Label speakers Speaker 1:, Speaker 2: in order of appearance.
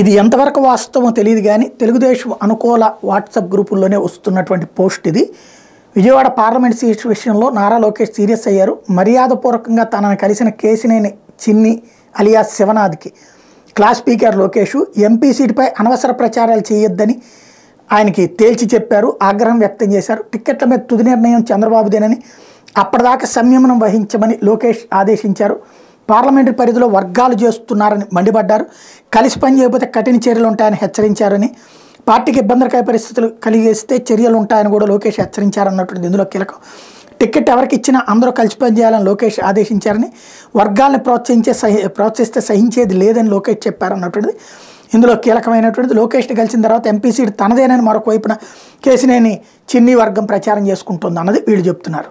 Speaker 1: ఇది ఎంతవరకు వాస్తవం తెలియదు కానీ తెలుగుదేశం అనుకూల వాట్సాప్ గ్రూపుల్లోనే వస్తున్నటువంటి పోస్ట్ ఇది. విజయవాడ పార్లమెంట్ సీట్ విషయంలో నారా లోకేష్ సీరియస్ అయ్యారు. మర్యాదపూర్వకంగా తనను కలిసిన కేసినేని చిన్ని అలియా శివనాథ్కి. క్లాస్ స్పీకర్ లోకేష్ ఎంపీ సీటుపై అనవసర ప్రచారాలు చేయొద్దని ఆయనకి తేల్చి చెప్పారు. ఆగ్రహం వ్యక్తం చేశారు. టిక్కెట్ల మీద తుది నిర్ణయం చంద్రబాబుదేనని అప్పటిదాకా సంయమనం వహించమని లోకేష్ ఆదేశించారు. పార్లమెంటు పరిధిలో వర్గాలు చేస్తున్నారని మండిపడ్డారు. కలిసి పనిచేయకపోతే కఠిన చర్యలు ఉంటాయని హెచ్చరించారని పార్టీకి ఇబ్బందికర పరిస్థితులు కలిగిస్తే చర్యలు ఉంటాయని కూడా లోకేష్ హెచ్చరించారన్నటువంటి ఇందులో కీలకం. టికెట్ ఎవరికి ఇచ్చినా అందరూ కలిసి పనిచేయాలని లోకేష్ ఆదేశించారని వర్గాల్ని ప్రోత్సహించే సహి ప్రోత్సహిస్తే సహించేది లేదని లోకేష్ చెప్పారన్నటువంటిది ఇందులో కీలకమైనటువంటిది. లోకేష్ని కలిసిన తర్వాత ఎంపీ సీట్ తనదేనని మరొక వైపున కేసినేని చిన్ని వర్గం ప్రచారం చేసుకుంటుంది అన్నది వీళ్ళు చెప్తున్నారు.